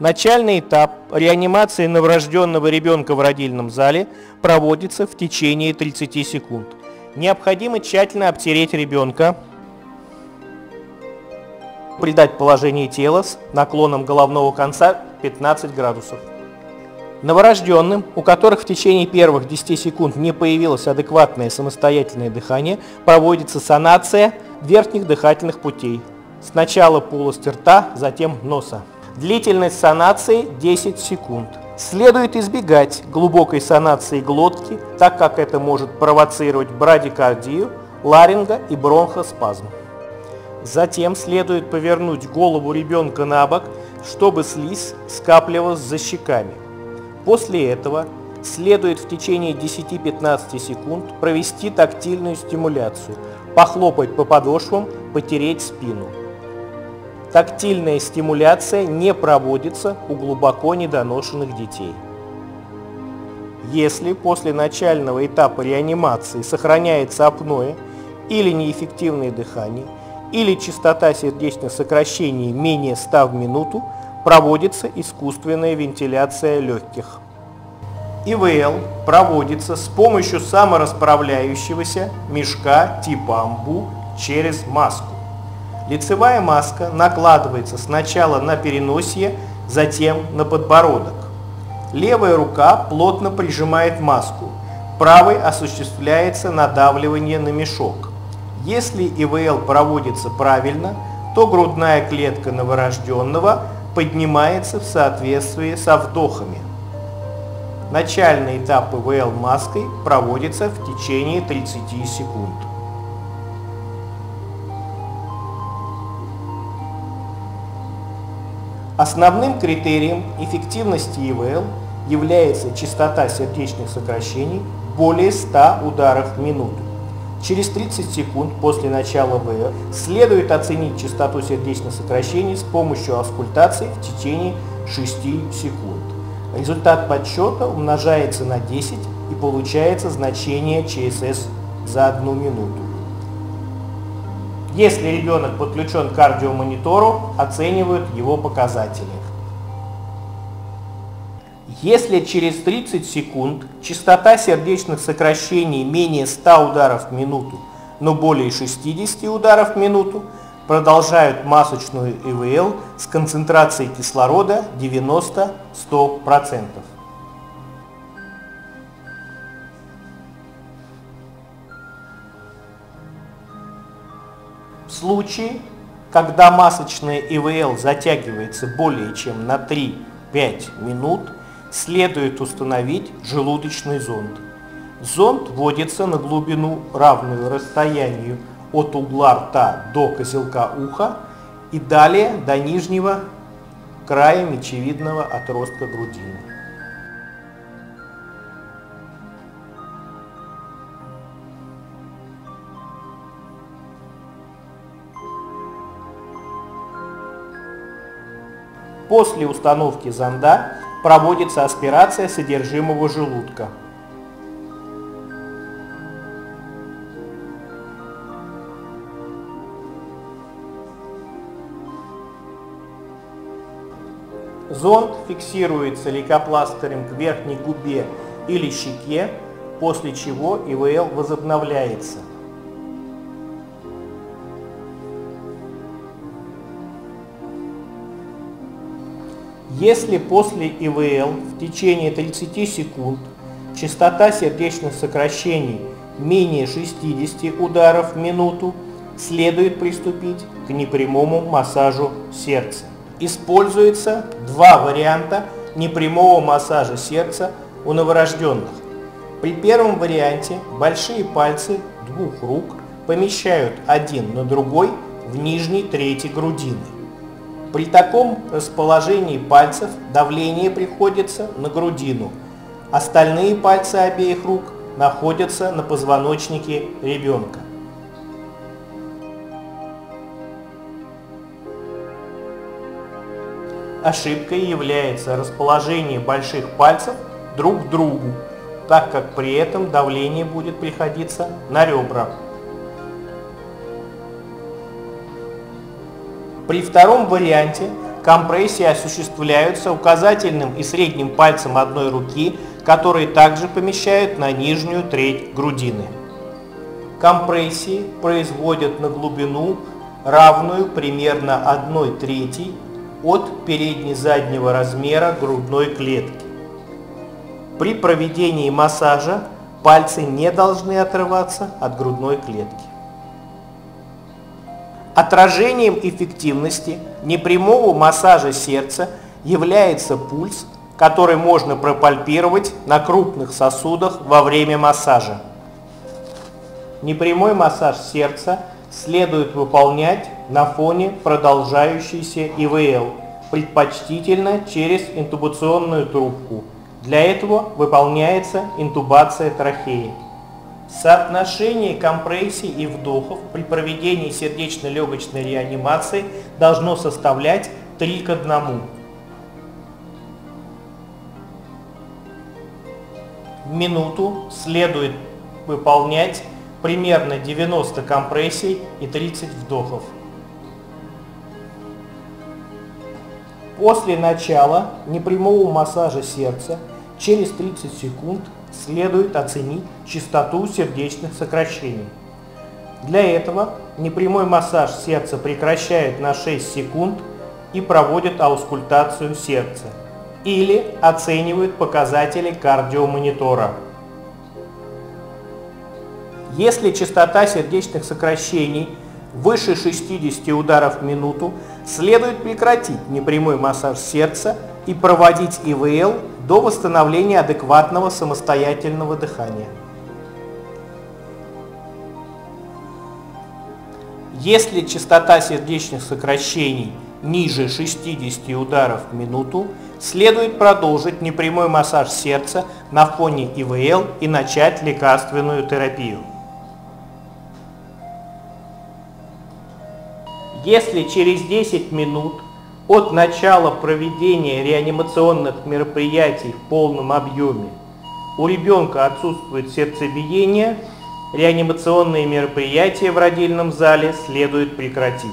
Начальный этап реанимации новорожденного ребенка в родильном зале проводится в течение 30 секунд. Необходимо тщательно обтереть ребенка, придать положение тела с наклоном головного конца 15 градусов. Новорожденным, у которых в течение первых 10 секунд не появилось адекватное самостоятельное дыхание, проводится санация верхних дыхательных путей. Сначала полости рта, затем носа. Длительность санации 10 секунд. Следует избегать глубокой санации глотки, так как это может провоцировать брадикардию, ларинго и бронхоспазм. Затем следует повернуть голову ребенка на бок, чтобы слизь скапливалась за щеками. После этого следует в течение 10-15 секунд провести тактильную стимуляцию, похлопать по подошвам, потереть спину. Тактильная стимуляция не проводится у глубоко недоношенных детей. Если после начального этапа реанимации сохраняется апноэ или неэффективное дыхание, или частота сердечных сокращений менее 100 в минуту, проводится искусственная вентиляция легких. ИВЛ проводится с помощью саморасправляющегося мешка типа амбу через маску. Лицевая маска накладывается сначала на переносие, затем на подбородок. Левая рука плотно прижимает маску, правой осуществляется надавливание на мешок. Если ИВЛ проводится правильно, то грудная клетка новорожденного поднимается в соответствии со вдохами. Начальный этап ИВЛ маской проводится в течение 30 секунд. Основным критерием эффективности ИВЛ является частота сердечных сокращений более 100 ударов в минуту. Через 30 секунд после начала ВР следует оценить частоту сердечных сокращений с помощью аскультации в течение 6 секунд. Результат подсчета умножается на 10 и получается значение ЧСС за одну минуту. Если ребенок подключен к кардиомонитору, оценивают его показатели. Если через 30 секунд частота сердечных сокращений менее 100 ударов в минуту, но более 60 ударов в минуту, продолжают масочную ИВЛ с концентрацией кислорода 90-100%. Случае, когда масочная ИВЛ затягивается более чем на 3-5 минут, следует установить желудочный зонд. Зонд вводится на глубину, равную расстоянию от угла рта до козелка уха и далее до нижнего края мечевидного отростка грудины. После установки зонда проводится аспирация содержимого желудка. Зонд фиксируется лейкопластырем к верхней губе или щеке, после чего ИВЛ возобновляется. Если после ИВЛ в течение 30 секунд частота сердечных сокращений менее 60 ударов в минуту, следует приступить к непрямому массажу сердца. Используется два варианта непрямого массажа сердца у новорожденных. При первом варианте большие пальцы двух рук помещают один на другой в нижней трети грудины. При таком расположении пальцев давление приходится на грудину. Остальные пальцы обеих рук находятся на позвоночнике ребенка. Ошибкой является расположение больших пальцев друг к другу, так как при этом давление будет приходиться на ребра. При втором варианте компрессии осуществляются указательным и средним пальцем одной руки, которые также помещают на нижнюю треть грудины. Компрессии производят на глубину, равную примерно 1 трети от передне-заднего размера грудной клетки. При проведении массажа пальцы не должны отрываться от грудной клетки. Отражением эффективности непрямого массажа сердца является пульс, который можно пропальпировать на крупных сосудах во время массажа. Непрямой массаж сердца следует выполнять на фоне продолжающейся ИВЛ, предпочтительно через интубационную трубку. Для этого выполняется интубация трахеи. Соотношение компрессий и вдохов при проведении сердечно-легочной реанимации должно составлять 3 к 1. В минуту следует выполнять примерно 90 компрессий и 30 вдохов. После начала непрямого массажа сердца через 30 секунд следует оценить частоту сердечных сокращений. Для этого непрямой массаж сердца прекращают на 6 секунд и проводят аускультацию сердца или оценивают показатели кардиомонитора. Если частота сердечных сокращений выше 60 ударов в минуту, следует прекратить непрямой массаж сердца и проводить ИВЛ до восстановления адекватного самостоятельного дыхания. Если частота сердечных сокращений ниже 60 ударов в минуту, следует продолжить непрямой массаж сердца на фоне ИВЛ и начать лекарственную терапию. Если через 10 минут от начала проведения реанимационных мероприятий в полном объеме у ребенка отсутствует сердцебиение, реанимационные мероприятия в родильном зале следует прекратить.